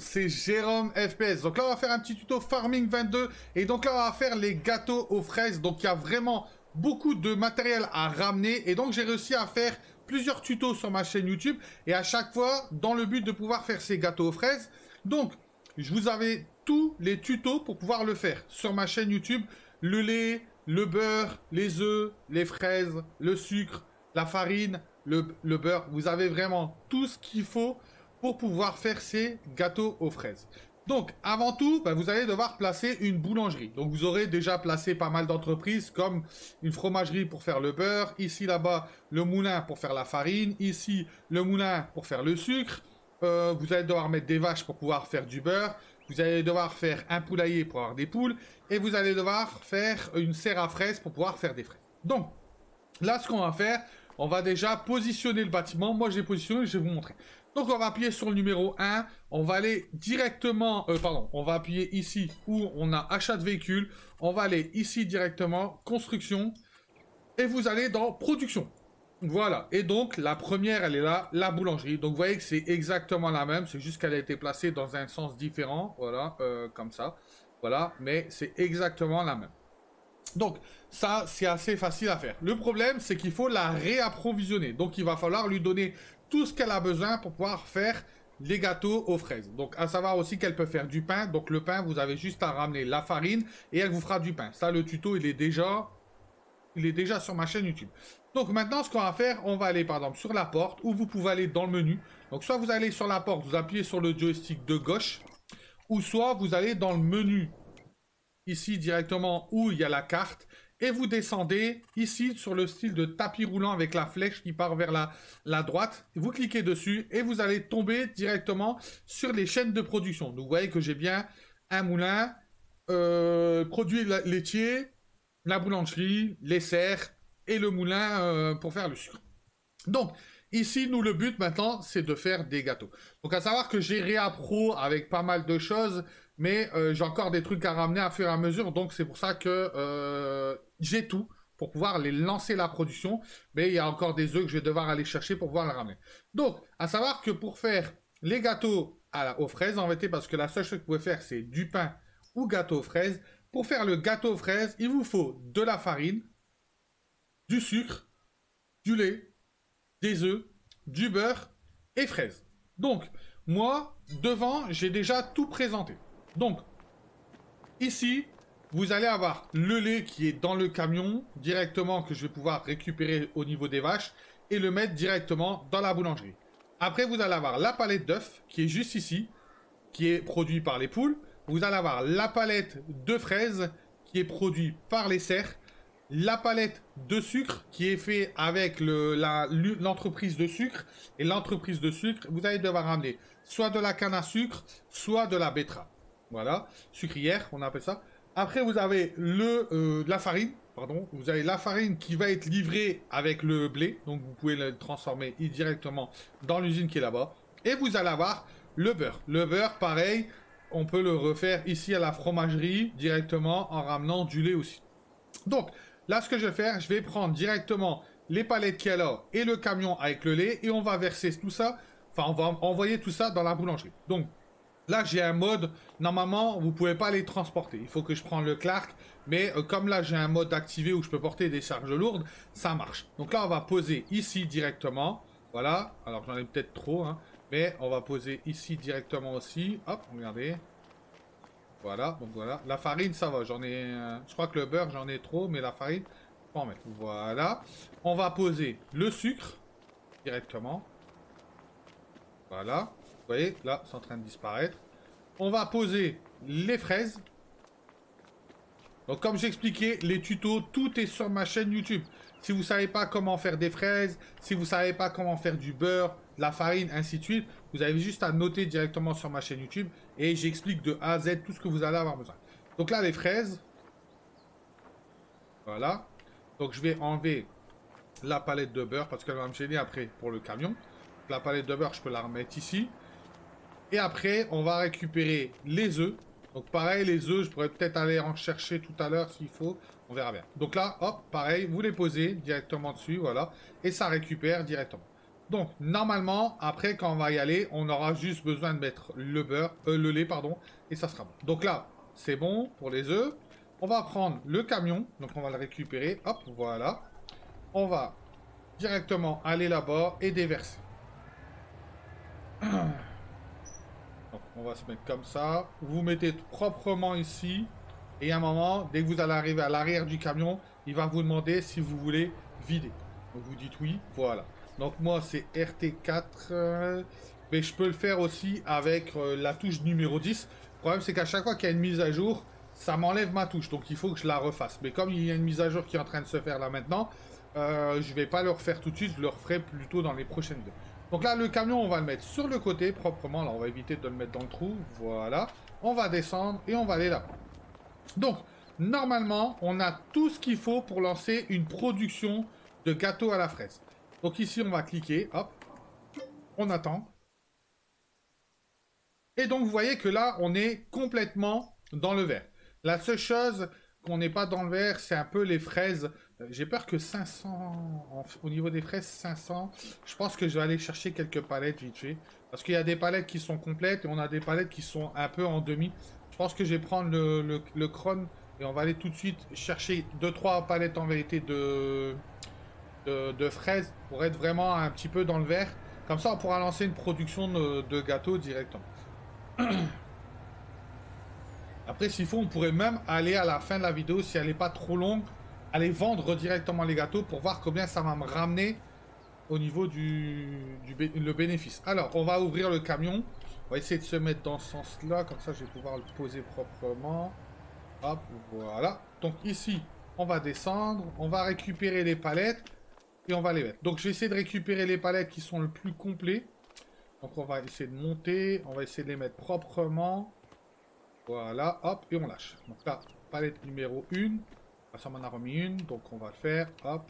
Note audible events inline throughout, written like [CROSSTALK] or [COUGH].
C'est Jérôme FPS. Donc là, on va faire un petit tuto Farming 22. Et donc là, on va faire les gâteaux aux fraises. Donc il y a vraiment beaucoup de matériel à ramener. Et donc j'ai réussi à faire plusieurs tutos sur ma chaîne YouTube. Et à chaque fois, dans le but de pouvoir faire ces gâteaux aux fraises. Donc, je vous avais tous les tutos pour pouvoir le faire sur ma chaîne YouTube. Le lait, le beurre, les œufs, les fraises, le sucre, la farine, le beurre. Vous avez vraiment tout ce qu'il faut pour pouvoir faire ces gâteaux aux fraises. Donc, avant tout, ben, vous allez devoir placer une boulangerie. Donc, vous aurez déjà placé pas mal d'entreprises comme une fromagerie pour faire le beurre. Ici, là-bas, le moulin pour faire la farine. Ici, le moulin pour faire le sucre. Euh, vous allez devoir mettre des vaches pour pouvoir faire du beurre. Vous allez devoir faire un poulailler pour avoir des poules. Et vous allez devoir faire une serre à fraises pour pouvoir faire des fraises. Donc, là, ce qu'on va faire, on va déjà positionner le bâtiment. Moi, j'ai positionné, je vais vous montrer. Donc on va appuyer sur le numéro 1, on va aller directement, euh, pardon, on va appuyer ici où on a achat de véhicule, on va aller ici directement, construction, et vous allez dans production. Voilà, et donc la première elle est là, la boulangerie, donc vous voyez que c'est exactement la même, c'est juste qu'elle a été placée dans un sens différent, voilà, euh, comme ça, voilà, mais c'est exactement la même. Donc, ça, c'est assez facile à faire. Le problème, c'est qu'il faut la réapprovisionner. Donc, il va falloir lui donner tout ce qu'elle a besoin pour pouvoir faire les gâteaux aux fraises. Donc, à savoir aussi qu'elle peut faire du pain. Donc, le pain, vous avez juste à ramener la farine et elle vous fera du pain. Ça, le tuto, il est déjà, il est déjà sur ma chaîne YouTube. Donc, maintenant, ce qu'on va faire, on va aller, par exemple, sur la porte ou vous pouvez aller dans le menu. Donc, soit vous allez sur la porte, vous appuyez sur le joystick de gauche ou soit vous allez dans le menu ici directement où il y a la carte et vous descendez ici sur le style de tapis roulant avec la flèche qui part vers la, droite. Vous cliquez dessus et vous allez tomber directement sur les chaînes de production. Donc vous voyez que j'ai bien un moulin, euh, produit laitier, la boulangerie, les serres et le moulin euh, pour faire le sucre. Donc, Ici, nous, le but maintenant, c'est de faire des gâteaux. Donc, à savoir que j'ai réappro avec pas mal de choses, mais euh, j'ai encore des trucs à ramener à fur et à mesure. Donc, c'est pour ça que euh, j'ai tout pour pouvoir lancer la production. Mais il y a encore des œufs que je vais devoir aller chercher pour pouvoir les ramener. Donc, à savoir que pour faire les gâteaux aux fraises, en vérité, parce que la seule chose que vous pouvez faire, c'est du pain ou gâteau aux fraises. Pour faire le gâteau aux fraises, il vous faut de la farine, du sucre, du lait, des œufs, du beurre et fraises. Donc, moi, devant, j'ai déjà tout présenté. Donc, ici, vous allez avoir le lait qui est dans le camion, directement, que je vais pouvoir récupérer au niveau des vaches, et le mettre directement dans la boulangerie. Après, vous allez avoir la palette d'œufs, qui est juste ici, qui est produit par les poules. Vous allez avoir la palette de fraises, qui est produite par les cerfs la palette de sucre qui est fait avec l'entreprise de sucre. Et l'entreprise de sucre, vous allez devoir ramener soit de la canne à sucre, soit de la betterave. Voilà, sucrière, on appelle ça. Après, vous avez le, euh, la farine, pardon. Vous avez la farine qui va être livrée avec le blé. Donc, vous pouvez le transformer directement dans l'usine qui est là-bas. Et vous allez avoir le beurre. Le beurre, pareil, on peut le refaire ici à la fromagerie directement en ramenant du lait aussi. Donc, Là, ce que je vais faire, je vais prendre directement les palettes qu'il y a là et le camion avec le lait et on va verser tout ça, enfin, on va envoyer tout ça dans la boulangerie. Donc, là, j'ai un mode, normalement, vous pouvez pas les transporter. Il faut que je prenne le Clark, mais euh, comme là, j'ai un mode activé où je peux porter des charges lourdes, ça marche. Donc là, on va poser ici directement. Voilà, alors j'en ai peut-être trop, hein, mais on va poser ici directement aussi. Hop, regardez. Voilà, donc voilà. La farine, ça va. J'en ai... Euh, je crois que le beurre, j'en ai trop, mais la farine, on en mettre. Voilà. On va poser le sucre directement. Voilà. Vous voyez, là, c'est en train de disparaître. On va poser les fraises. Donc, comme j'expliquais, les tutos, tout est sur ma chaîne YouTube. Si vous savez pas comment faire des fraises, si vous savez pas comment faire du beurre, la farine, ainsi de suite, vous avez juste à noter directement sur ma chaîne YouTube et j'explique de A à Z tout ce que vous allez avoir besoin. Donc là, les fraises. Voilà. Donc je vais enlever la palette de beurre parce qu'elle va me gêner après pour le camion. La palette de beurre, je peux la remettre ici. Et après, on va récupérer les œufs. Donc pareil, les œufs, je pourrais peut-être aller en chercher tout à l'heure s'il faut. On verra bien. Donc là, hop, pareil, vous les posez directement dessus, voilà. Et ça récupère directement. Donc, normalement, après, quand on va y aller, on aura juste besoin de mettre le beurre, euh, le lait, pardon, et ça sera bon. Donc là, c'est bon pour les œufs. On va prendre le camion, donc on va le récupérer, hop, voilà. On va directement aller là-bas et déverser. [CLEARS THROAT] On va se mettre comme ça. Vous mettez proprement ici. Et à un moment, dès que vous allez arriver à l'arrière du camion, il va vous demander si vous voulez vider. Donc vous dites oui, voilà. Donc moi c'est RT4, euh, mais je peux le faire aussi avec euh, la touche numéro 10. Le problème c'est qu'à chaque fois qu'il y a une mise à jour, ça m'enlève ma touche, donc il faut que je la refasse. Mais comme il y a une mise à jour qui est en train de se faire là maintenant, euh, je vais pas le refaire tout de suite, je le referai plutôt dans les prochaines vidéos. Donc là, le camion, on va le mettre sur le côté proprement. Là, on va éviter de le mettre dans le trou. Voilà. On va descendre et on va aller là. Donc, normalement, on a tout ce qu'il faut pour lancer une production de gâteaux à la fraise. Donc ici, on va cliquer. Hop. On attend. Et donc, vous voyez que là, on est complètement dans le vert. La seule chose qu'on n'est pas dans le vert, c'est un peu les fraises. Euh, j'ai peur que 500, au niveau des fraises, 500. Je pense que je vais aller chercher quelques palettes vite fait. Parce qu'il y a des palettes qui sont complètes et on a des palettes qui sont un peu en demi. Je pense que je vais prendre le, le, et on va aller tout de suite chercher 2-3 palettes en vérité de, de, fraises pour être vraiment un petit peu dans le vert. Comme ça, on pourra lancer une production de gâteaux directement. [CLEARS THROAT] Après, s'il faut, on pourrait même aller à la fin de la vidéo, si elle n'est pas trop longue, aller vendre directement les gâteaux pour voir combien ça va me ramener au niveau du, bénéfice. Alors, on va ouvrir le camion. On va essayer de se mettre dans ce sens-là. Comme ça, je vais pouvoir le poser proprement. Hop, voilà. Donc ici, on va descendre. On va récupérer les palettes. Et on va les mettre. Donc, je vais essayer de récupérer les palettes qui sont le plus complets. Donc, on va essayer de monter. On va essayer de les mettre proprement. Voilà, hop, et on lâche. Donc là, palette numéro 1. Ça m'en a remis une, donc on va le faire, hop.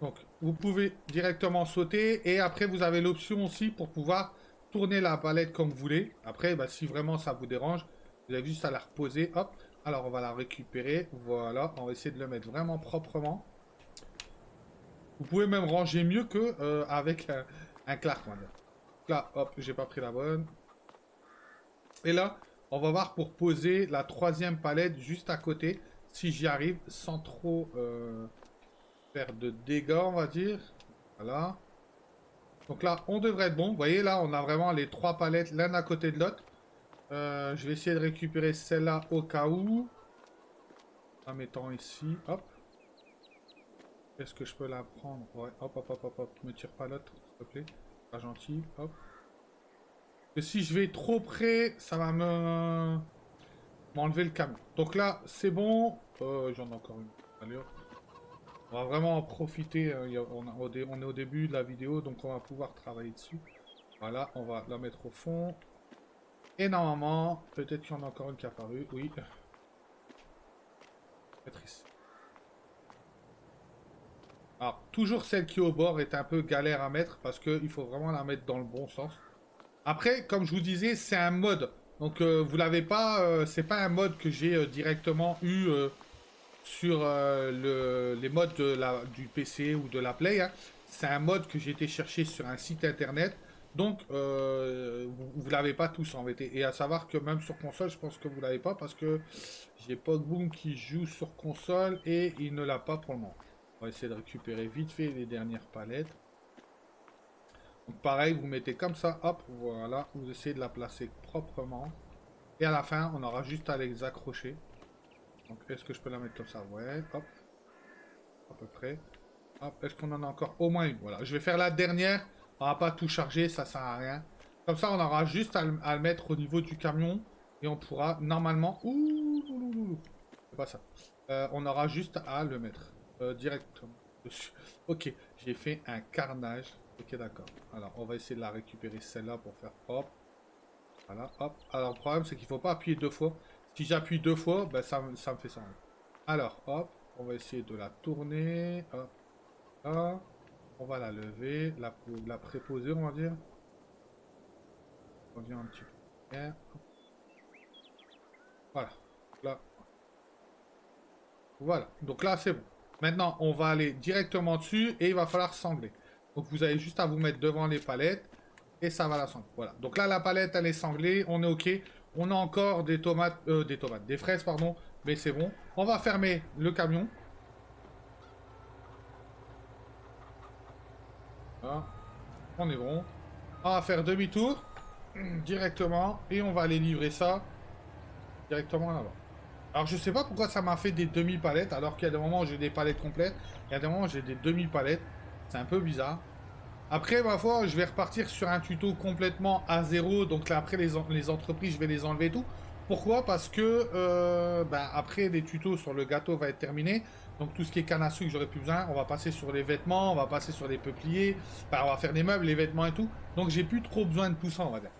Donc, vous pouvez directement sauter, et après, vous avez l'option aussi pour pouvoir tourner la palette comme vous voulez. Après, bah, si vraiment ça vous dérange, vous avez juste à la reposer, hop. Alors, on va la récupérer, voilà. On va essayer de le mettre vraiment proprement. Vous pouvez même ranger mieux que euh, avec un, un Clark, Là, hop, j'ai pas pris la bonne. Et là, on va voir pour poser la troisième palette juste à côté. Si j'y arrive sans trop euh, faire de dégâts, on va dire. Voilà. Donc là, on devrait être bon. Vous voyez, là, on a vraiment les trois palettes l'un à côté de l'autre. Euh, je vais essayer de récupérer celle-là au cas où. En mettant ici. Hop. Est-ce que je peux la prendre? Ouais. Hop, hop, hop, hop, hop. Me tire pas l'autre, s'il te plaît. Pas gentil. Hop si je vais trop près, ça va me m'enlever le camion. Donc là, c'est bon. Euh, j'en ai encore une. Allez On va vraiment en profiter. Euh, on, est au début de la vidéo, donc on va pouvoir travailler dessus. Voilà, on va la mettre au fond. Et normalement, peut-être qu'il y en a encore une qui est apparue. Oui. Patrice. Alors, toujours celle qui est au bord est un peu galère à mettre parce qu'il faut vraiment la mettre dans le bon sens. Après, comme je vous disais, c'est un mode. Donc euh, vous l'avez pas, euh, c'est pas un mode que j'ai euh, directement eu sur les modes du PC ou de la Play. Hein. C'est un mode que j'ai été chercher sur un site internet. Donc vous, ne l'avez pas tous en VT. Et à savoir que même sur console, je pense que vous l'avez pas parce que j'ai Pogboom qui joue sur console et il ne l'a pas pour le moment. On va essayer de récupérer vite fait les dernières palettes pareil, vous mettez comme ça, hop, voilà, vous essayez de la placer proprement. Et à la fin, on aura juste à les accrocher. Donc est-ce que je peux la mettre comme ça? Ouais, hop. À peu près. Hop, est-ce qu'on en a encore au moins une? Voilà, je vais faire la dernière. On va pas tout charger, ça sert à rien. Comme ça, on aura juste à le, mettre au niveau du camion. Et on pourra normalement... Ouh, c'est pas ça. Euh, on aura juste à le mettre euh, directement dessus. Ok, j'ai fait un carnage. Ok, d'accord. Alors, on va essayer de la récupérer celle-là pour faire hop. Voilà, hop. Alors, le problème, c'est qu'il ne faut pas appuyer deux fois. Si j'appuie deux fois, ben, ça, ça me fait ça. Alors, hop. On va essayer de la tourner. Hop. On va la lever. La, la préposer, on va dire. On vient un petit peu. Voilà. Là. Voilà. Donc là, c'est bon. Maintenant, on va aller directement dessus et il va falloir sangler. Donc vous avez juste à vous mettre devant les palettes et ça va la sangler. Voilà. Donc là, la palette, elle est sanglée. On est OK. On a encore des tomates, euh, des tomates, des fraises, pardon. Mais c'est bon. On va fermer le camion. On est bon. On va faire demi-tour directement et on va aller livrer ça directement là-bas. Alors je sais pas pourquoi ça m'a fait des demi-palettes alors qu'il y a des moments où j'ai des palettes complètes, il y a des moments où j'ai des demi-palettes. C'est un peu bizarre. Après, ma foi, je vais repartir sur un tuto complètement à zéro. Donc là, après, les, entreprises, je vais les enlever tout. Pourquoi? Parce que, ben, après, les tutos sur le gâteau va être terminé. Donc tout ce qui est canne à sucre, j'aurai plus besoin. On va passer sur les vêtements, on va passer sur les peupliers. on va faire des meubles, les vêtements et tout. Donc j'ai plus trop besoin de tout on va dire.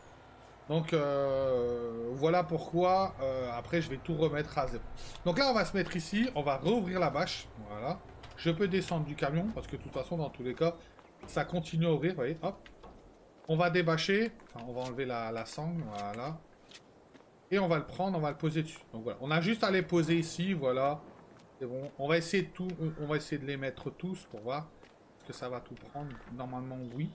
Donc euh, voilà pourquoi euh, après je vais tout remettre à zéro. Donc là on va se mettre ici, on va rouvrir la bâche. Voilà. Je peux descendre du camion parce que de toute façon dans tous les cas ça continue à ouvrir. Vous voyez, hop. On va débâcher. Enfin on va enlever la, sangle. Voilà. Et on va le prendre, on va le poser dessus. Donc voilà. On a juste à les poser ici. Voilà. C'est bon. On va essayer de tout. On va essayer de les mettre tous pour voir. Est-ce que ça va tout prendre Normalement oui.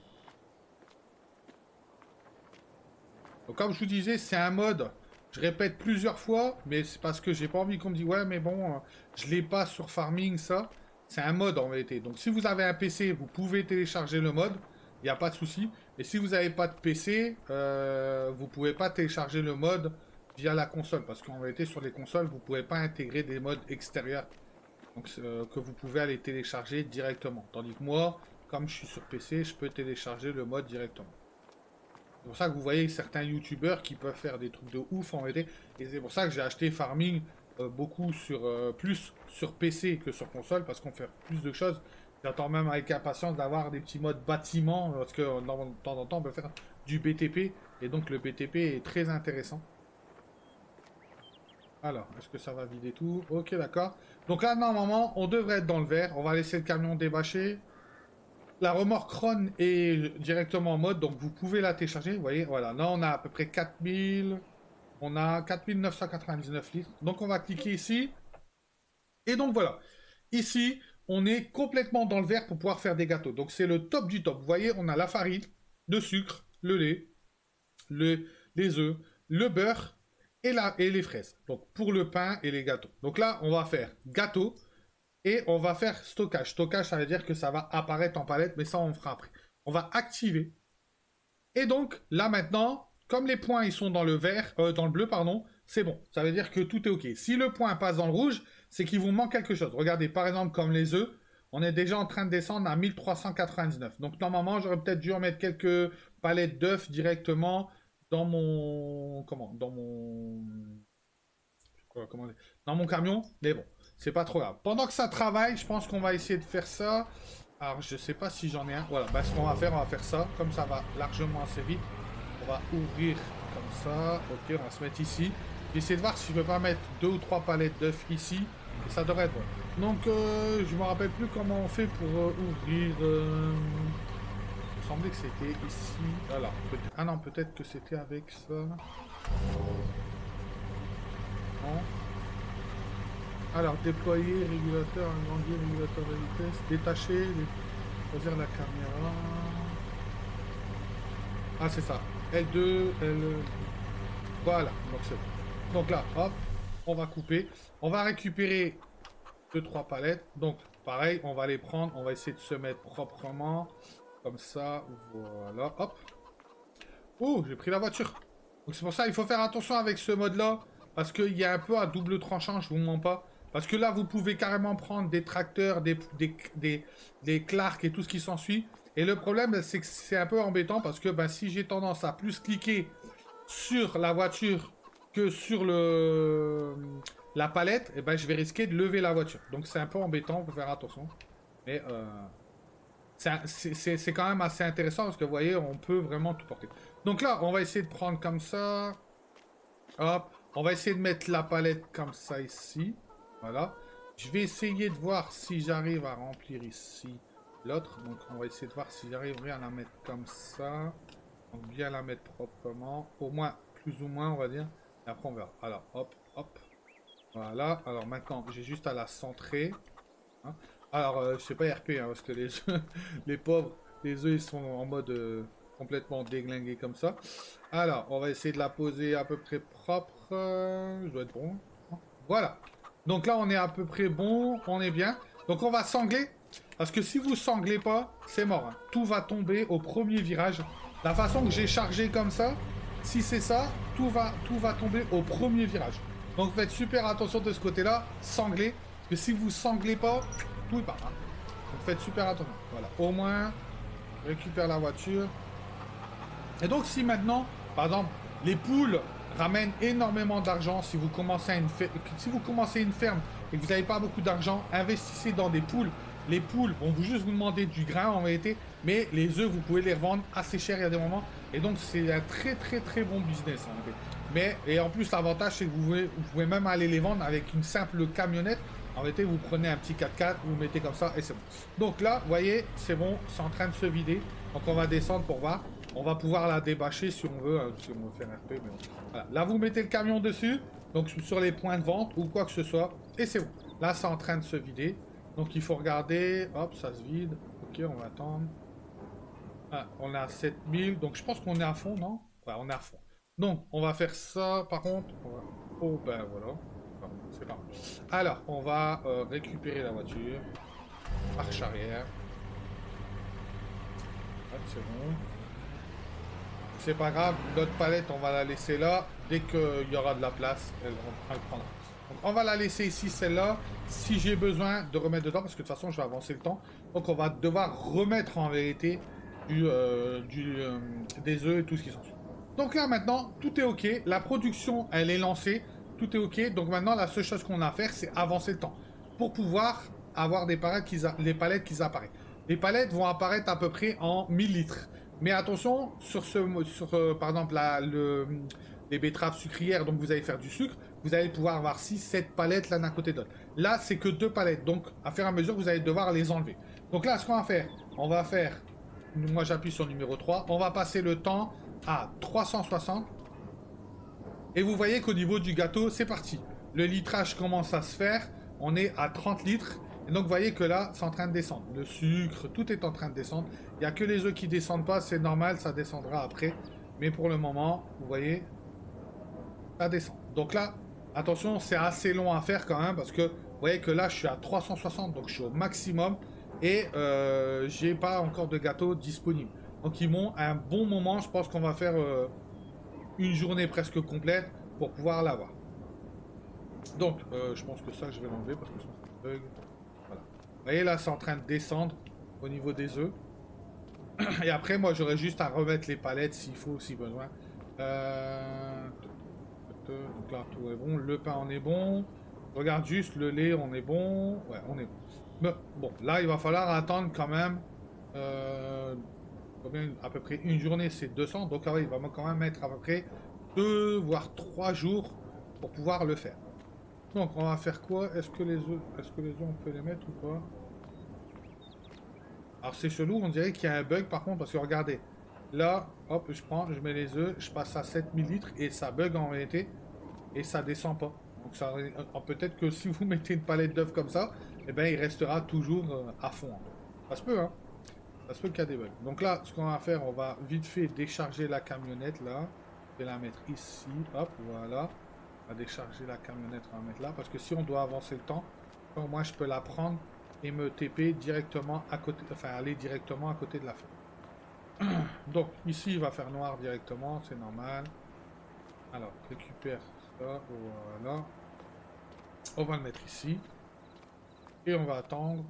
Donc comme je vous disais, c'est un mode, je répète plusieurs fois, mais c'est parce que j'ai pas envie qu'on me dise « Ouais, mais bon, euh, je l'ai pas sur Farming, ça. » C'est un mode en vérité. Donc si vous avez un PC, vous pouvez télécharger le mode. Il n'y a pas de souci. Et si vous n'avez pas de PC, euh, vous pouvez pas télécharger le mode via la console. Parce qu'en vérité, sur les consoles, vous pouvez pas intégrer des modes extérieurs. Donc, euh, que vous pouvez aller télécharger directement. Tandis que moi, comme je suis sur PC, je peux télécharger le mode directement. C'est pour ça que vous voyez certains youtubeurs qui peuvent faire des trucs de ouf en vérité. Et c'est pour ça que j'ai acheté Farming beaucoup sur euh, plus sur PC que sur console parce qu'on fait plus de choses. J'attends même avec impatience d'avoir des petits modes bâtiment parce que de temps en temps on peut faire du BTP et donc le BTP est très intéressant. Alors, est-ce que ça va vider tout? Ok, d'accord. Donc là, normalement, on devrait être dans le vert. On va laisser le camion débâcher. La remorque Ron est directement en mode, donc vous pouvez la télécharger. Vous voyez, voilà. Là, on a à peu près 4000... On a 4999 litres. Donc, on va cliquer ici. Et donc, voilà. Ici, on est complètement dans le vert pour pouvoir faire des gâteaux. Donc, c'est le top du top. Vous voyez, on a la farine, le sucre, le lait, le, les œufs, le beurre et, et les fraises. Donc, pour le pain et les gâteaux. Donc là, on va faire gâteau. Et on va faire stockage. Stockage, ça veut dire que ça va apparaître en palette, mais ça, on fera après. On va activer. Et donc, là maintenant, comme les points, ils sont dans le vert, euh, dans le bleu, pardon, c'est bon. Ça veut dire que tout est OK. Si le point passe dans le rouge, c'est qu'il vous manque quelque chose. Regardez, par exemple, comme les œufs, on est déjà en train de descendre à 1399. Donc, normalement, j'aurais peut-être dû en mettre quelques palettes d'œufs directement dans mon... Comment Dans mon... Comment... Dans mon camion. Mais bon, c'est pas trop grave. Pendant que ça travaille, je pense qu'on va essayer de faire ça. Alors, je sais pas si j'en ai un. Voilà, bah, ce qu'on va faire, on va faire ça. Comme ça va largement assez vite. On va ouvrir comme ça. Ok, on va se mettre ici. J'essaie de voir si je peux pas mettre deux ou trois palettes d'œufs ici. Et ça devrait être bon. Donc, euh, je me rappelle plus comment on fait pour euh, ouvrir... Euh... Il me semblait que c'était ici. Alors, ah non, peut-être que c'était avec ça. Alors, déployer, régulateur, agrandir, régulateur de vitesse, détacher, choisir la caméra. Ah, c'est ça. L2, L... Voilà, donc c'est. Donc là, hop, on va couper. On va récupérer 2-3 palettes. Donc, pareil, on va les prendre. On va essayer de se mettre proprement. Comme ça, voilà, hop. Oh, j'ai pris la voiture. Donc c'est pour ça, il faut faire attention avec ce mode-là. Parce qu'il y a un peu à double tranchant, je vous mens pas. Parce que là, vous pouvez carrément prendre des tracteurs, des, des, des, Clark et tout ce qui s'ensuit. Et le problème, c'est que c'est un peu embêtant parce que ben, si j'ai tendance à plus cliquer sur la voiture que sur le la palette, et eh ben, je vais risquer de lever la voiture. Donc c'est un peu embêtant, il faut faire attention. Mais euh, c'est quand même assez intéressant parce que vous voyez, on peut vraiment tout porter. Donc là, on va essayer de prendre comme ça. Hop. On va essayer de mettre la palette comme ça ici. Voilà. Je vais essayer de voir si j'arrive à remplir ici l'autre. Donc on va essayer de voir si j'arriverai à la mettre comme ça. Donc bien la mettre proprement. Au moins, plus ou moins on va dire. Et après on verra. Alors hop, hop. Voilà. Alors maintenant j'ai juste à la centrer. Hein. Alors euh, sais pas RP hein, parce que les, [LAUGHS] les pauvres, Les œufs, ils sont en mode euh, complètement déglingué comme ça. Alors, on va essayer de la poser à peu près propre. je dois être bon. Voilà. Donc là, on est à peu près bon. On est bien. Donc on va sangler. Parce que si vous sanglez pas, c'est mort. Hein. Tout va tomber au premier virage. La façon que j'ai chargé comme ça, si c'est ça, tout va, tout va tomber au premier virage. Donc faites super attention de ce côté-là, sangler. Parce que si vous sanglez pas, tout est part. Hein. Donc faites super attention. Voilà, au moins, récupère la voiture. Et donc si maintenant, par exemple, les poules ramènent énormément d'argent, si si vous commencez une ferme et que vous n'avez pas beaucoup d'argent, investissez dans des poules. Les poules vont vous juste vous demander du grain en réalité, mais les œufs, vous pouvez les revendre assez cher il y a des moments. Et donc, c'est un très très très bon business en fait. Mais, et en plus, l'avantage, c'est que vous pouvez, vous pouvez même aller les vendre avec une simple camionnette. En réalité, vous prenez un petit 4x4, vous mettez comme ça et c'est bon. Donc là, vous voyez, c'est bon, c'est en train de se vider. Donc on va descendre pour voir. On va pouvoir la débâcher si on veut, hein, si on veut faire un. Mais. Là, vous mettez le camion dessus, donc sur les points de vente ou quoi que ce soit, et c'est bon. Là, c'est en train de se vider. Donc il faut regarder. Hop, ça se vide. Ok, on va attendre. Ah, on est à 7000. Donc je pense qu'on est à fond, non? Ouais, on est à fond. Donc, on va faire ça. Par contre, oh ben voilà. C'est pas Alors, on va euh, récupérer la voiture. Marche arrière. c'est bon. C'est pas grave, notre palette, on va la laisser là. Dès qu'il y aura de la place, elle, prendra. On va la laisser ici, celle-là. Si j'ai besoin de remettre dedans, parce que de toute façon, je vais avancer le temps. Donc, on va devoir remettre en vérité du, euh, euh, des œufs et tout ce qui s'en suit. Donc là, maintenant, tout est OK. La production, elle est lancée. Tout est OK. Donc maintenant, la seule chose qu'on a à faire, c'est avancer le temps. Pour pouvoir avoir des palettes qui, les palettes qui apparaissent. Les palettes vont apparaître à peu près en 1000 litres. Mais attention, sur ce, sur, euh, par exemple, la, le, les betteraves sucrières, donc vous allez faire du sucre, vous allez pouvoir avoir 6, 7 palettes l'un à côté de l'autre. Là, c'est que deux palettes, donc à faire à mesure, vous allez devoir les enlever. Donc là, ce qu'on va faire, on va faire, moi j'appuie sur numéro 3, on va passer le temps à 360. Et vous voyez qu'au niveau du gâteau, c'est parti. Le litrage commence à se faire, on est à 30 litres. Et donc vous voyez que là, c'est en train de descendre. Le sucre, tout est en train de descendre. Il n'y a que les œufs qui descendent pas, c'est normal, ça descendra après. Mais pour le moment, vous voyez, ça descend. Donc là, attention, c'est assez long à faire quand même parce que vous voyez que là, je suis à 360, donc je suis au maximum et euh, j'ai pas encore de gâteau disponible. Donc ils m'ont un bon moment, je pense qu'on va faire euh, une journée presque complète pour pouvoir l'avoir. Donc, euh, je pense que ça, je vais l'enlever parce que ça bug. Voilà. Vous voyez là, c'est en train de descendre au niveau des œufs. Et après, moi, j'aurais juste à remettre les palettes s'il faut, si besoin. Euh... Donc là, tout est bon. Le pain, on est bon. Regarde juste, le lait, on est bon. Ouais, on est bon. Mais, bon, là, il va falloir attendre quand même... Euh, à peu près une journée, c'est 200. Donc, il va quand même mettre à peu près 2 voire 3 jours pour pouvoir le faire. Donc, on va faire quoi? Est-ce que les œufs, est-ce que les œufs, on peut les mettre ou pas? Alors, c'est chelou. On dirait qu'il y a un bug, par contre, parce que regardez. Là, hop, je prends, je mets les œufs, je passe à 7000 litres et ça bug en réalité et ça descend pas. Donc euh, peut-être que si vous mettez une palette d'œufs comme ça, eh ben il restera toujours euh, à fond. Ça se peut, hein. Ça se peut qu'il y a des bugs. Donc là, ce qu'on va faire, on va vite fait décharger la camionnette là. Je vais la mettre ici, hop, voilà. On va décharger la camionnette, on va la mettre là. Parce que si on doit avancer le temps, au moins je peux la prendre et me TP directement à côté, enfin aller directement à côté de la fenêtre. [CLEARS THROAT] Donc, ici, il va faire noir directement, c'est normal. Alors, récupère voilà. On va le mettre ici. Et on va attendre.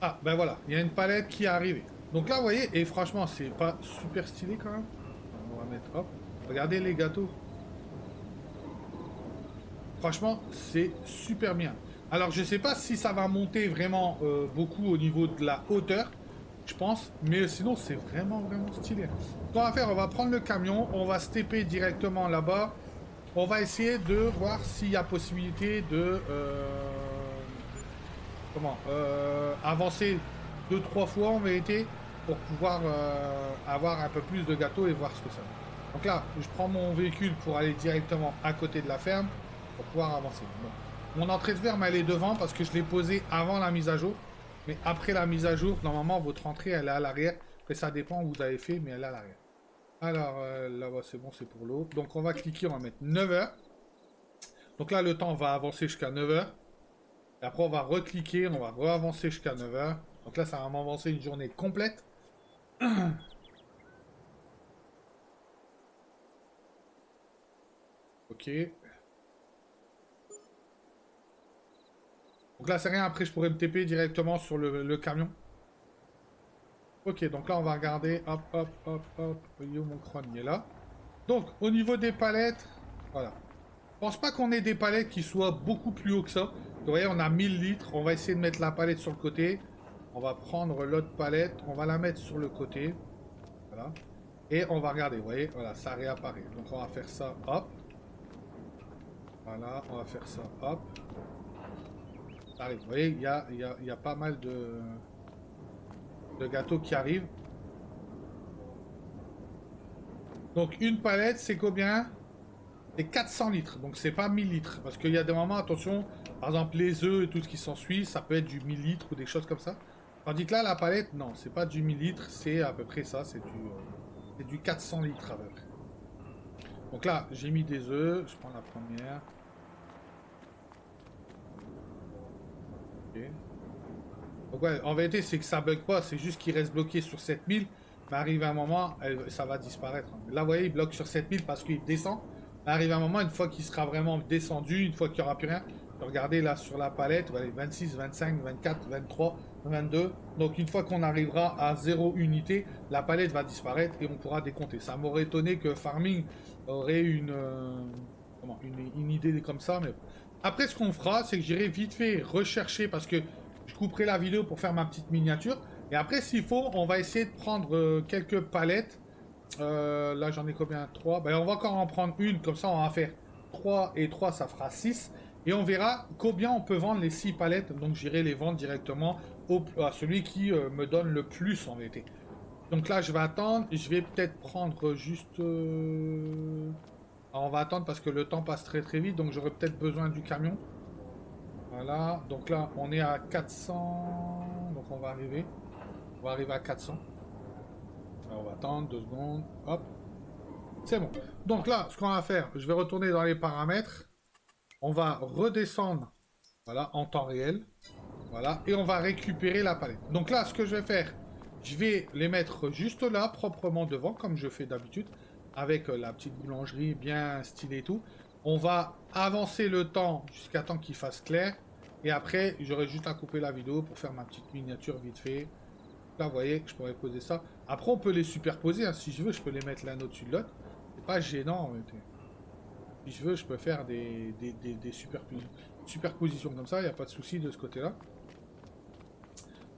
Ah, ben voilà, il y a une palette qui est arrivée. Donc là, vous voyez, et franchement, c'est pas super stylé quand même. On va mettre, hop. Regardez les gâteaux. Franchement, c'est super bien. Alors, je sais pas si ça va monter vraiment euh, beaucoup au niveau de la hauteur je pense. Mais sinon, c'est vraiment, vraiment stylé. Faire, on va prendre le camion, on va stepper directement là-bas. On va essayer de voir s'il y a possibilité de... Euh, comment euh, Avancer deux, trois fois en vérité pour pouvoir euh, avoir un peu plus de gâteaux et voir ce que ça fait. Donc là, je prends mon véhicule pour aller directement à côté de la ferme pour pouvoir avancer. Mon entrée de ferme, elle est devant parce que je l'ai posée avant la mise à jour. Mais après la mise à jour, normalement, votre entrée, elle est à l'arrière. Après, ça dépend où vous avez fait, mais elle est à l'arrière. Alors, euh, là-bas, c'est bon, c'est pour l'autre. Donc, on va cliquer, on va mettre 9 heures. Donc là, le temps va avancer jusqu'à 9 heures. Et après, on va recliquer, on va re-avancer jusqu'à 9 heures. Donc là, ça va m'avancer une journée complète. [CLEARS THROAT] ok. Donc là, c'est rien. Après, je pourrais me TP directement sur le, camion. Ok, donc là, on va regarder. Hop, hop, hop, hop. Yo, mon crâne, est là. Donc, au niveau des palettes, voilà. Je pense pas qu'on ait des palettes qui soient beaucoup plus haut que ça. Vous voyez, on a 1000 litres. On va essayer de mettre la palette sur le côté. On va prendre l'autre palette. On va la mettre sur le côté. Voilà. Et on va regarder, vous voyez, voilà, ça réapparaît. Donc on va faire ça, hop. Voilà, on va faire ça, hop. Vous voyez, il y a, y a, pas mal de, de gâteaux qui arrivent. Donc une palette, c'est combien? C'est 400 litres. Donc c'est pas 1000 litres. Parce qu'il y a des moments, attention, par exemple les œufs et tout ce qui s'ensuit, ça peut être du 1000 litres ou des choses comme ça. Tandis que là, la palette, non, c'est pas du 1000 litres, c'est à peu près ça, c'est du, du 400 litres à peu près. Donc là, j'ai mis des œufs, je prends la première. Donc en vérité, c'est que ça bug pas, c'est juste qu'il reste bloqué sur 7000. Mais arrive un moment, ça va disparaître. Là, vous voyez, il bloque sur 7000 parce qu'il descend. Mais arrive un moment, une fois qu'il sera vraiment descendu, une fois qu'il n'y aura plus rien, regardez là sur la palette, vous 26, 25, 24, 23, 22. Donc une fois qu'on arrivera à 0 unité, la palette va disparaître et on pourra décompter. Ça m'aurait étonné que Farming aurait une, euh, une, une, idée comme ça, mais après, ce qu'on fera, c'est que j'irai vite fait rechercher parce que je couperai la vidéo pour faire ma petite miniature. Et après, s'il faut, on va essayer de prendre euh, quelques palettes. Euh, là, j'en ai combien? 3. Ben, on va encore en prendre une. Comme ça, on va faire 3 et 3, ça fera 6. Et on verra combien on peut vendre les 6 palettes. Donc, j'irai les vendre directement au, à celui qui euh, me donne le plus en été. Donc là, je vais attendre. Je vais peut-être prendre juste on va attendre parce que le temps passe très très vite, donc j'aurai peut-être besoin du camion. Voilà, donc là on est à 400, donc on va arriver. On va arriver à 400. on va attendre deux secondes, hop. C'est bon. Donc là, ce qu'on va faire, je vais retourner dans les paramètres. On va redescendre, voilà, en temps réel. Voilà, et on va récupérer la palette. Donc là, ce que je vais faire, je vais les mettre juste là, proprement devant, comme je fais d'habitude avec euh, la petite boulangerie bien stylée et tout. On va avancer le temps jusqu'à temps qu'il fasse clair. Et après, j'aurai juste à couper la vidéo pour faire ma petite miniature vite fait. Là, vous voyez, je pourrais poser ça. Après, on peut les superposer. Hein. Si je veux, je peux les mettre l'un au-dessus de l'autre. C'est pas gênant, Si je veux, je peux faire des, superpositions comme ça. Il n'y a pas de souci de ce côté-là.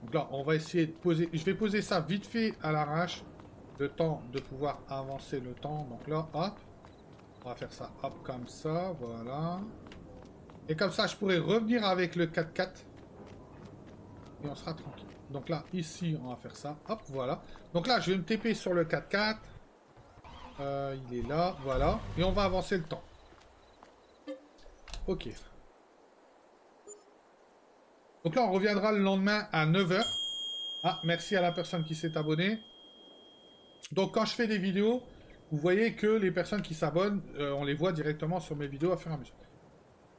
Donc là, on va essayer de poser... Je vais poser ça vite fait à l'arrache le temps de pouvoir avancer le temps. Donc là, hop. On va faire ça, hop, comme ça, voilà. Et comme ça, je pourrais revenir avec le 4x4. Et on sera tranquille. Donc là, ici, on va faire ça. Hop, voilà. Donc là, je vais me TP sur le 4x4. Euh, il est là, voilà. Et on va avancer le temps. Ok. Donc là, on reviendra le lendemain à 9h. Ah, merci à la personne qui s'est abonnée. Donc quand je fais des vidéos, vous voyez que les personnes qui s'abonnent, euh, on les voit directement sur mes vidéos à fur et à mesure.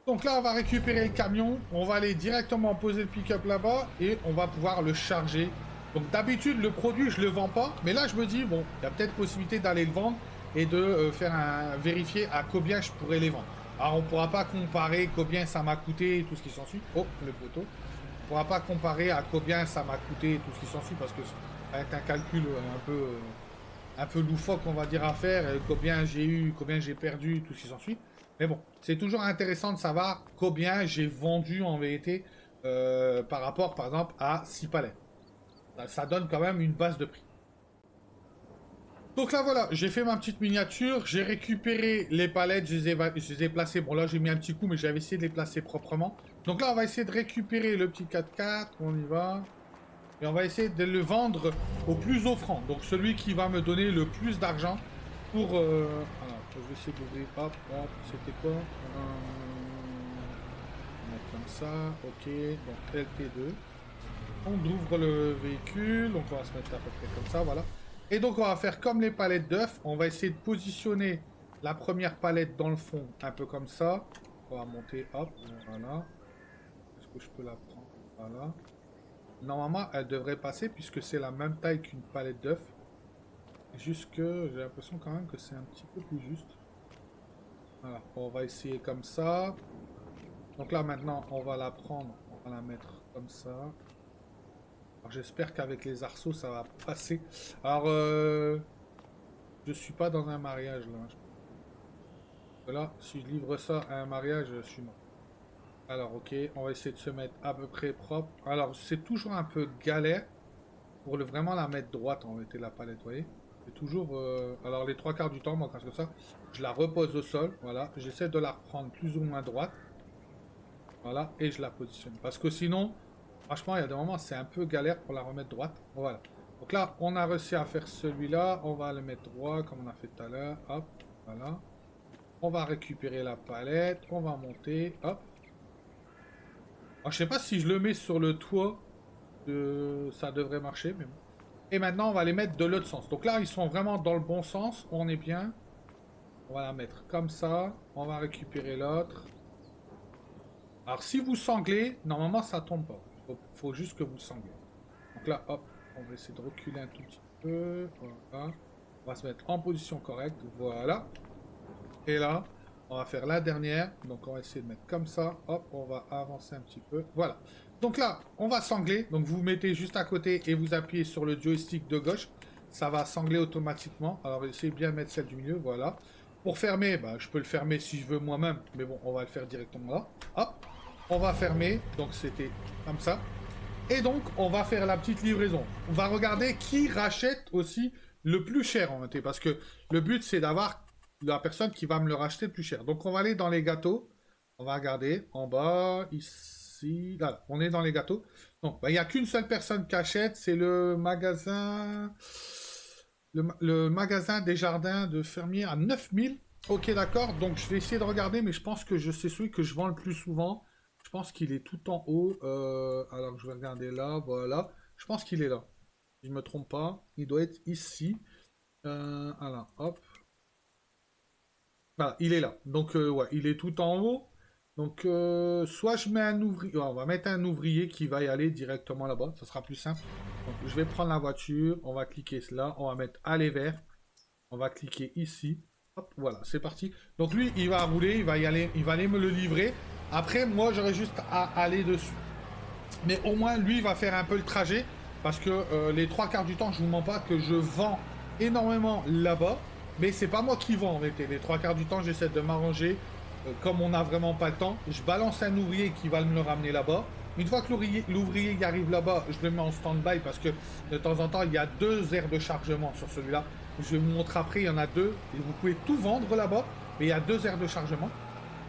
Donc là, on va récupérer le camion, on va aller directement poser le pick-up là-bas et on va pouvoir le charger. Donc d'habitude, le produit, je le vends pas, mais là, je me dis, bon, il y a peut-être possibilité d'aller le vendre et de euh, faire un vérifier à combien je pourrais les vendre. Alors, on ne pourra pas comparer combien ça m'a coûté et tout ce qui s'ensuit. Oh, le poteau. On ne pourra pas comparer à combien ça m'a coûté et tout ce qui s'ensuit parce que ça va être un calcul euh, un peu un peu loufoque, on va dire, à faire, combien j'ai eu, combien j'ai perdu, tout ce qui s'ensuit. Mais bon, c'est toujours intéressant de savoir combien j'ai vendu en vérité euh, par rapport, par exemple, à 6 palettes. Ça donne quand même une base de prix. Donc là, voilà, j'ai fait ma petite miniature, j'ai récupéré les palettes, je les, ai, placées. Bon, là, j'ai mis un petit coup, mais j'avais essayé de les placer proprement. Donc là, on va essayer de récupérer le petit 4x4, on y va. Et on va essayer de le vendre au plus offrant. Donc celui qui va me donner le plus d'argent pour... Euh... Je vais essayer d'ouvrir. Hop, hop, c'était quoi? Mettre comme ça. Ok, donc LT2. On ouvre le véhicule, donc on va se mettre à peu près comme ça, voilà. Et donc on va faire comme les palettes d'œufs, on va essayer de positionner la première palette dans le fond, un peu comme ça. On va monter, hop, voilà. Est-ce que je peux la prendre? Voilà. Normalement, elle devrait passer puisque c'est la même taille qu'une palette d'œufs. Juste que j'ai l'impression quand même que c'est un petit peu plus juste. Voilà, on va essayer comme ça. Donc là maintenant, on va la prendre, on va la mettre comme ça. j'espère qu'avec les arceaux, ça va passer. Alors, euh, je suis pas dans un mariage là. Là, si je livre ça à un mariage, je suis mort. Alors, ok, on va essayer de se mettre à peu près propre. Alors, c'est toujours un peu galère pour vraiment la mettre droite, en été la palette, vous voyez Toujours... Euh, alors, les trois quarts du temps, moi, quand je ça, je la repose au sol, voilà. J'essaie de la reprendre plus ou moins droite. Voilà, et je la positionne. Parce que sinon, franchement, il y a des moments, c'est un peu galère pour la remettre droite. Voilà. Donc là, on a réussi à faire celui-là. On va le mettre droit, comme on a fait tout à l'heure. Hop, voilà. On va récupérer la palette. On va monter. Hop. Alors, je sais pas si je le mets sur le toit. De... Ça devrait marcher, mais bon. Et maintenant, on va les mettre de l'autre sens. Donc là, ils sont vraiment dans le bon sens. On est bien. On va la mettre comme ça. On va récupérer l'autre. Alors si vous sanglez, normalement ça tombe pas. Faut, faut juste que vous sanglez. Donc là, hop, on va essayer de reculer un tout petit peu. On va se mettre en position correcte. Voilà. Et là, on va faire la dernière. Donc on va essayer de mettre comme ça. Hop, on va avancer un petit peu. Voilà. Donc là, on va sangler. Donc vous, vous mettez juste à côté et vous appuyez sur le joystick de gauche. Ça va sangler automatiquement. Alors essayez bien de mettre celle du milieu. Voilà. Pour fermer, bah, je peux le fermer si je veux moi-même. Mais bon, on va le faire directement là. Hop. On va fermer. Donc c'était comme ça. Et donc, on va faire la petite livraison. On va regarder qui rachète aussi le plus cher en fait. Parce que le but, c'est d'avoir la personne qui va me le racheter le plus cher. Donc, on va aller dans les gâteaux. On va regarder en bas, ici. On est dans les gâteaux. Donc, bah, il n'y a qu'une seule personne qui achète. C'est le magasin le, magasin des jardins de fermier à 9000. Ok, d'accord. Donc, je vais essayer de regarder, mais je pense que je sais celui que je vends le plus souvent. Je pense qu'il est tout en haut. Euh, alors, je vais regarder là. Voilà. Je pense qu'il est là. Je ne me trompe pas. Il doit être ici. Euh, alors, hop. Voilà, il est là. Donc, euh, il est tout en haut. Donc, euh, soit je mets un ouvrier, on va mettre un ouvrier qui va y aller directement là-bas, ça sera plus simple. Donc, je vais prendre la voiture, on va cliquer cela, on va mettre aller vers, on va cliquer ici. Hop, voilà, c'est parti. Donc lui, il va rouler, il va y aller, il va aller me le livrer. Après, moi, j'aurai juste à aller dessus. Mais au moins, lui, il va faire un peu le trajet. Parce que euh, les trois quarts du temps, je vous mens pas que je vends énormément là-bas. Mais c'est pas moi qui vends en réalité. Les trois quarts du temps, j'essaie de m'arranger comme on n'a vraiment pas le temps, je balance un ouvrier qui va me le ramener là-bas. Une fois que l'ouvrier arrive là-bas, je le mets en stand-by parce que de temps en temps, il y a deux aires de chargement sur celui-là. Je vais vous montrer après, il y en a deux. Et vous pouvez tout vendre là-bas, mais il y a deux aires de chargement.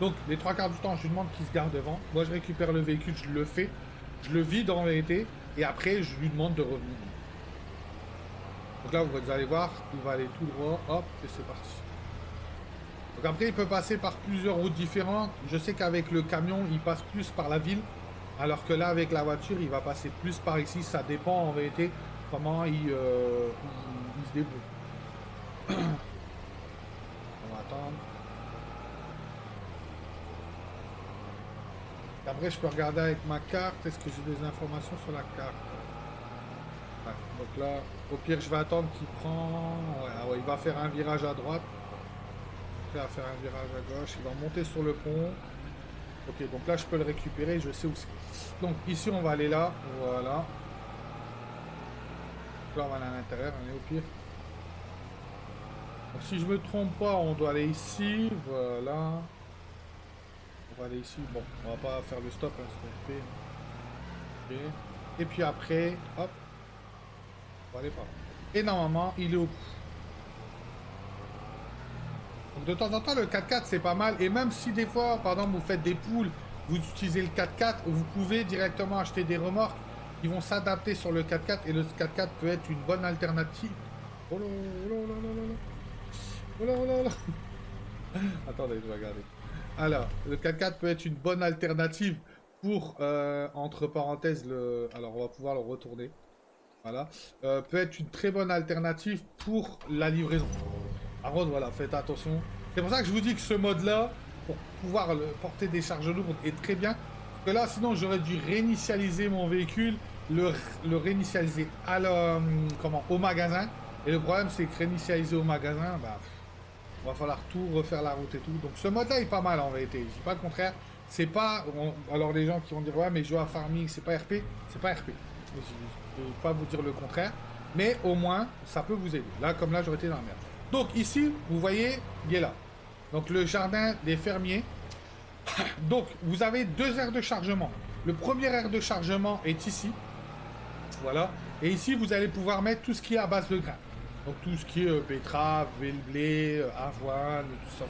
Donc, les trois quarts du temps, je lui demande qu'il se garde devant. Moi, je récupère le véhicule, je le fais. Je le vide en vérité. Et après, je lui demande de revenir. Donc là, vous allez voir, il va aller tout droit. Hop, et c'est parti. Après, il peut passer par plusieurs routes différentes. Je sais qu'avec le camion, il passe plus par la ville. Alors que là, avec la voiture, il va passer plus par ici. Ça dépend en vérité comment il, euh, se débrouille. [CLEARS THROAT] On va attendre. Après, je peux regarder avec ma carte. Est-ce que j'ai des informations sur la carte? Donc là, au pire, je vais attendre qu'il prend... Ah il va faire un virage à droite à faire un virage à gauche. Il va monter sur le pont. Ok, donc là, je peux le récupérer. Je sais où c'est. Donc ici, on va aller là. Voilà. là, on va aller à l'intérieur. On est au pire. Donc, si je me trompe pas, on doit aller ici. Voilà. On va aller ici. Bon, on va pas faire le stop. Hein. Et puis après, hop. On va aller par là. Et normalement, il est au bout de temps en temps, le 4x4, c'est pas mal. Et même si des fois, par exemple, vous faites des poules, vous utilisez le 4x4, vous pouvez directement acheter des remorques qui vont s'adapter sur le 4x4. Et le 4x4 peut être une bonne alternative. Oh là là là là là là là là Attendez, je vais regarder. Alors, le 4x4 peut être une bonne alternative pour, euh, entre parenthèses, le... Alors, on va pouvoir le retourner. Voilà. Euh, peut être une très bonne alternative pour la livraison. Par voilà, faites attention. C'est pour ça que je vous dis que ce mode-là, pour pouvoir porter des charges lourdes, est très bien. Parce que là, sinon, j'aurais dû réinitialiser mon véhicule, le, réinitialiser comment, au magasin. Et le problème, c'est que réinitialiser au magasin, bah, va falloir tout refaire la route et tout. Donc ce mode-là est pas mal en vérité. Je dis pas le contraire. C'est pas. alors les gens qui vont dire ouais mais jouer à farming c'est pas RP, c'est pas RP. Je ne vais pas vous dire le contraire. Mais au moins ça peut vous aider. Là comme là j'aurais été dans la merde. Donc ici vous voyez il est là. Donc le jardin des fermiers. [COUGHS] Donc vous avez deux aires de chargement. Le premier aire de chargement est ici. Voilà. Et ici vous allez pouvoir mettre tout ce qui est à base de grains. Donc tout ce qui est euh, betterave, blé, euh, avoine, tout ça.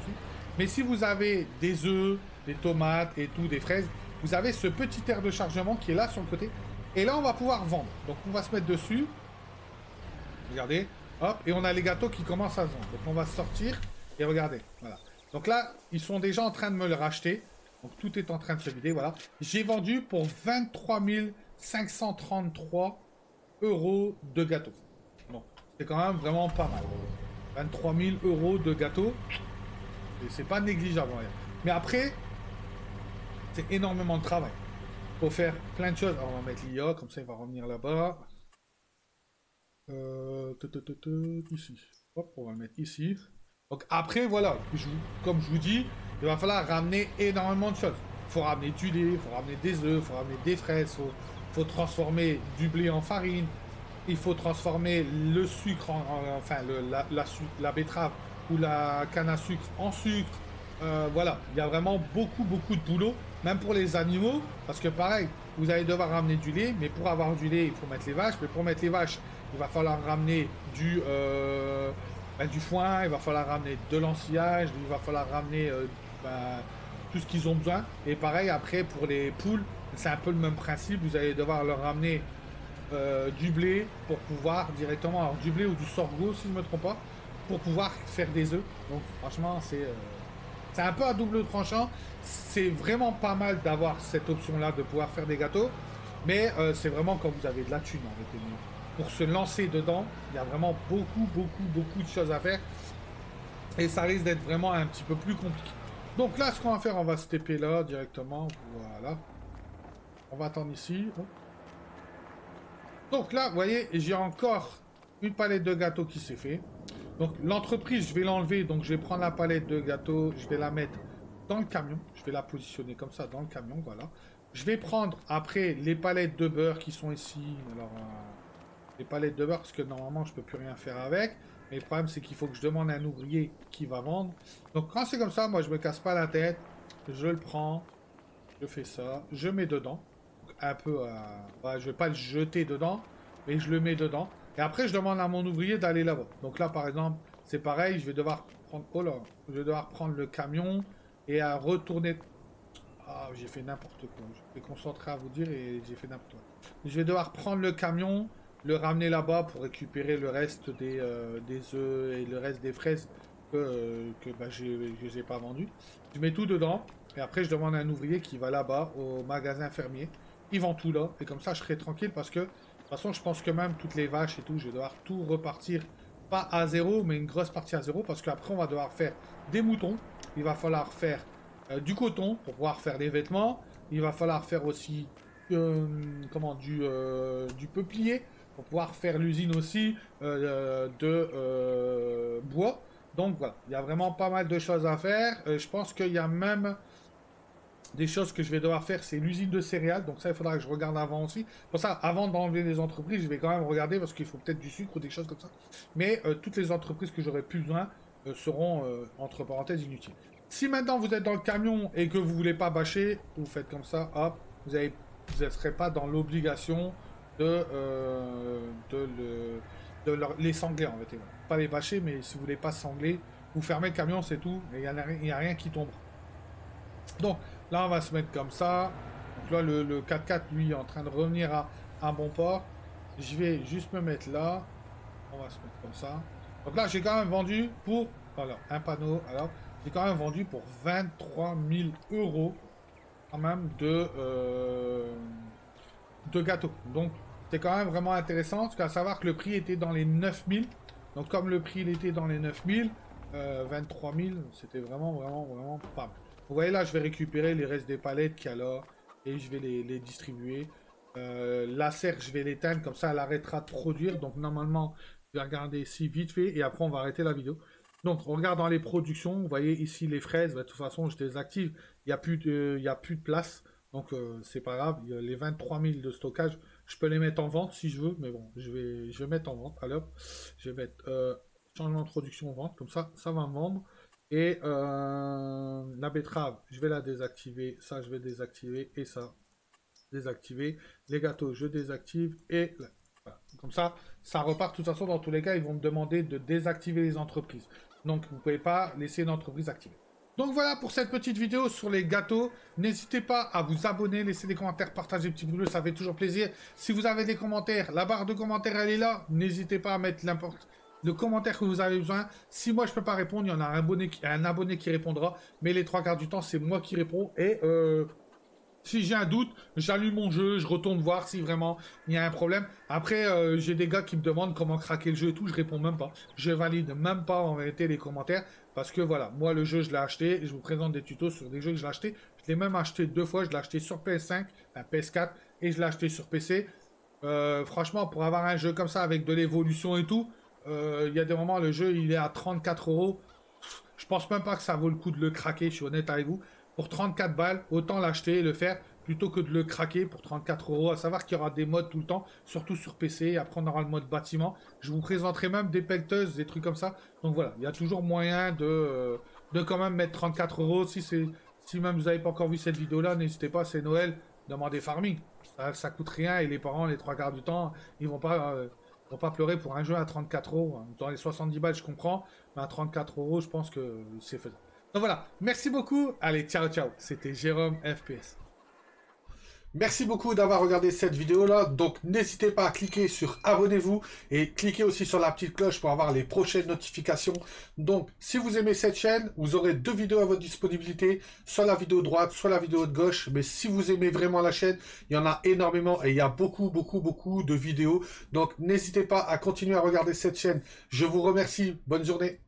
Mais si vous avez des œufs, des tomates et tout, des fraises, vous avez ce petit air de chargement qui est là sur le côté. Et là, on va pouvoir vendre. Donc on va se mettre dessus. Regardez. Hop. Et on a les gâteaux qui commencent à se vendre. Donc on va sortir. Et regardez. Voilà. Donc là, ils sont déjà en train de me le racheter. Donc tout est en train de se vider. Voilà. J'ai vendu pour 23 533 euros de gâteaux. C'est quand même vraiment pas mal. 23 000 euros de gâteau. C'est pas négligeable. Mais après, c'est énormément de travail. Faut faire plein de choses. Alors, on va mettre l'IA, comme ça il va revenir là-bas. Euh, ici. Hop, on va le mettre ici. Donc après, voilà, comme je vous dis, il va falloir ramener énormément de choses. Il faut ramener du lait, il faut ramener des œufs, il faut ramener des fraises, il faut, transformer du blé en farine, il faut transformer le sucre, en, enfin la, la, betterave ou la canne à sucre en sucre. Euh, voilà, il y a vraiment beaucoup, beaucoup de boulot, même pour les animaux, parce que pareil, vous allez devoir ramener du lait, mais pour avoir du lait, il faut mettre les vaches, mais pour mettre les vaches, il va falloir ramener du, euh, ben, du foin, il va falloir ramener de l'ensillage, il va falloir ramener euh, ben, tout ce qu'ils ont besoin. Et pareil, après, pour les poules, c'est un peu le même principe, vous allez devoir leur ramener euh, du blé pour pouvoir directement, alors du blé ou du sorgho si je ne me trompe pas, pour pouvoir faire des œufs. Donc franchement, c'est un peu à double tranchant. C'est vraiment pas mal d'avoir cette option-là de pouvoir faire des gâteaux, mais c'est vraiment quand vous avez de la thune en fait. Pour se lancer dedans, il y a vraiment beaucoup, beaucoup, beaucoup de choses à faire. Et ça risque d'être vraiment un petit peu plus compliqué. Donc là, ce qu'on va faire, on va se là directement. Voilà. On va attendre ici. Donc là, vous voyez, j'ai encore une palette de gâteaux qui s'est fait. Donc l'entreprise, je vais l'enlever. Donc je vais prendre la palette de gâteaux, je vais la mettre dans le camion. Je vais la positionner comme ça dans le camion, voilà. Je vais prendre après les palettes de beurre qui sont ici. Alors, euh, les palettes de beurre, parce que normalement, je peux plus rien faire avec. Mais le problème, c'est qu'il faut que je demande à un ouvrier qui va vendre. Donc quand c'est comme ça, moi, je me casse pas la tête. Je le prends. Je fais ça. Je mets dedans un peu à... je vais pas le jeter dedans, mais je le mets dedans. Et après, je demande à mon ouvrier d'aller là-bas. Donc là, par exemple, c'est pareil, je vais devoir prendre... Oh là Je vais devoir prendre le camion et à retourner... Ah, j'ai fait n'importe quoi. Je vais concentrer à vous dire et j'ai fait n'importe quoi. Je vais devoir prendre le camion, le ramener là-bas pour récupérer le reste des, euh, des œufs et le reste des fraises que, euh, que bah, j'ai pas vendu. Je mets tout dedans et après je demande à un ouvrier qui va là-bas au magasin fermier ils vendent tout là. Et comme ça, je serai tranquille parce que, de toute façon, je pense que même toutes les vaches et tout, je vais devoir tout repartir. Pas à zéro, mais une grosse partie à zéro. Parce qu'après, on va devoir faire des moutons. Il va falloir faire euh, du coton pour pouvoir faire des vêtements. Il va falloir faire aussi euh, comment, du, euh, du peuplier pour pouvoir faire l'usine aussi de bois. Donc voilà, il y a vraiment pas mal de choses à faire. je pense qu'il y a même des choses que je vais devoir faire, c'est l'usine de céréales. Donc ça, il faudra que je regarde avant aussi. Pour ça, avant d'enlever les entreprises, je vais quand même regarder parce qu'il faut peut-être du sucre ou des choses comme ça. Mais euh, toutes les entreprises que j'aurai plus besoin euh, seront, euh, entre parenthèses, inutiles. Si maintenant vous êtes dans le camion et que vous voulez pas bâcher, vous faites comme ça, hop, vous avez, vous serez pas dans l'obligation de, le, de les sangler en fait. Pas les bâcher, mais si vous voulez pas sangler, vous fermez le camion, c'est tout, et il n'y a, a, rien qui tombe. Donc, Là, on va se mettre comme ça. Donc là, le, 4x4, lui, est en train de revenir à un bon port. Je vais juste me mettre là. On va se mettre comme ça. Donc là, j'ai quand même vendu pour... Voilà, un panneau. Alors, j'ai quand même vendu pour 23 000 euros. quand même de, de gâteaux. Donc, c'est quand même vraiment intéressant, parce qu'à savoir que le prix était dans les 9000. Donc, comme le prix il était dans les 9000, 23 000, c'était vraiment, vraiment, vraiment pas mal. Vous voyez là, je vais récupérer les restes des palettes qu'il y a là, et je vais les, distribuer. Euh, la serre, je vais l'éteindre, comme ça elle arrêtera de produire. Donc normalement, je vais regarder ici vite fait, et après on va arrêter la vidéo. Donc, on regarde dans les productions, vous voyez ici les fraises, bah, de toute façon je désactive, il n'y a, il a plus de place, donc euh, c'est pas grave, les 23 000 de stockage, je peux les mettre en vente si je veux, mais bon, je vais, je vais mettre en vente, alors, je vais mettre euh, changement de production vente, comme ça, ça va me vendre, et euh, la betterave, je vais la désactiver, ça je vais désactiver, et ça, désactiver, les gâteaux, je désactive, et comme ça, ça repart, de toute façon, dans tous les cas, ils vont me demander de désactiver les entreprises. Donc, vous ne pouvez pas laisser une entreprise activée. Donc voilà pour cette petite vidéo sur les gâteaux. N'hésitez pas à vous abonner, laisser des commentaires, partager petit bleu, ça fait toujours plaisir. Si vous avez des commentaires, la barre de commentaires elle est là. N'hésitez pas à mettre n'importe le commentaire que vous avez besoin. Si moi je peux pas répondre, il y en a un abonné qui, un abonné qui répondra. Mais les trois quarts du temps, c'est moi qui réponds. Et euh, si j'ai un doute, j'allume mon jeu, je retourne voir si vraiment il y a un problème. Après, euh, j'ai des gars qui me demandent comment craquer le jeu et tout, je réponds même pas. Je valide même pas en vérité les commentaires. Parce que voilà, moi le jeu je l'ai acheté, et je vous présente des tutos sur des jeux que j'ai acheté. Je l'ai même acheté deux fois, je l'ai acheté sur PS5, la PS4, et je l'ai acheté sur PC. Euh, franchement, pour avoir un jeu comme ça avec de l'évolution et tout, euh, il y a des moments, le jeu il est à 34 euros. Je pense même pas que ça vaut le coup de le craquer, je suis honnête avec vous pour 34 balles, autant l'acheter et le faire plutôt que de le craquer pour 34 euros. À savoir qu'il y aura des modes tout le temps, surtout sur PC. Après, on aura le mode bâtiment. Je vous présenterai même des pelleteuses, des trucs comme ça. Donc voilà, il y a toujours moyen de, euh, de quand même mettre 34 euros. Si, si même vous n'avez pas encore vu cette vidéo-là, n'hésitez pas, c'est Noël, demandez farming. Ça, ça coûte rien et les parents, les trois quarts du temps, ils vont pas... Euh, vont pas pleurer pour un jeu à 34 euros. Dans les 70 balles, je comprends, mais à 34 euros, je pense que c'est faisable. Donc voilà, merci beaucoup. Allez, ciao, ciao. C'était Jérôme FPS. Merci beaucoup d'avoir regardé cette vidéo-là. Donc, n'hésitez pas à cliquer sur abonnez-vous et cliquez aussi sur la petite cloche pour avoir les prochaines notifications. Donc, si vous aimez cette chaîne, vous aurez deux vidéos à votre disponibilité, soit la vidéo droite, soit la vidéo de gauche. Mais si vous aimez vraiment la chaîne, il y en a énormément et il y a beaucoup, beaucoup, beaucoup de vidéos. Donc, n'hésitez pas à continuer à regarder cette chaîne. Je vous remercie. Bonne journée.